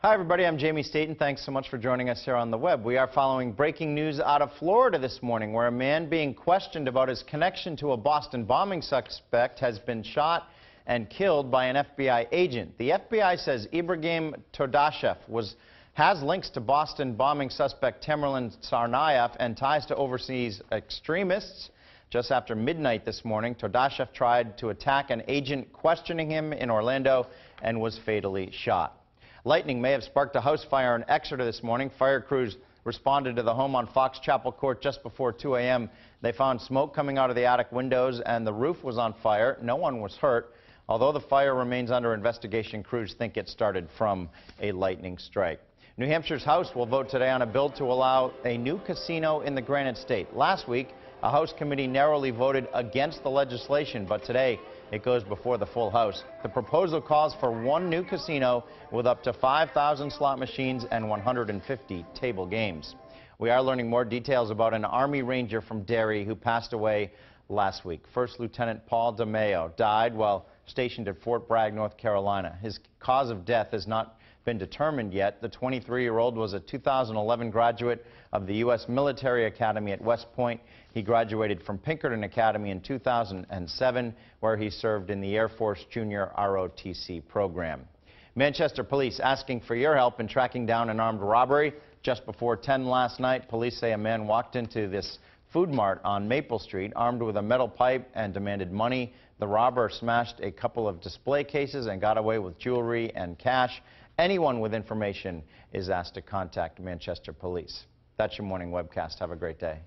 Hi, everybody. I'm Jamie Staton. Thanks so much for joining us here on the web. We are following breaking news out of Florida this morning, where a man being questioned about his connection to a Boston bombing suspect has been shot and killed by an FBI agent. The FBI says Ibrahim Todashev was has links to Boston bombing suspect Tamerlan Tsarnaev and ties to overseas extremists. Just after midnight this morning, Todashev tried to attack an agent questioning him in Orlando and was fatally shot. Lightning may have sparked a house fire in Exeter this morning. Fire crews responded to the home on Fox Chapel Court just before 2 a.m. They found smoke coming out of the attic windows and the roof was on fire. No one was hurt. Although the fire remains under investigation, crews think it started from a lightning strike. New Hampshire's House will vote today on a bill to allow a new casino in the Granite State. Last week, a House committee narrowly voted against the legislation, but today it goes before the full House. The proposal calls for one new casino with up to 5,000 slot machines and 150 table games. We are learning more details about an Army Ranger from Derry who passed away last week. First Lieutenant Paul DeMeo died while stationed at Fort Bragg, North Carolina. His cause of death is not been determined yet. The 23-year-old was a 2011 graduate of the U.S. Military Academy at West Point. He graduated from Pinkerton Academy in 2007, where he served in the Air Force Junior ROTC program. Manchester police asking for your help in tracking down an armed robbery. Just before 10 last night, police say a man walked into this Food Mart on Maple Street armed with a metal pipe and demanded money. The robber smashed a couple of display cases and got away with jewelry and cash. Anyone with information is asked to contact Manchester Police. That's your morning webcast. Have a great day.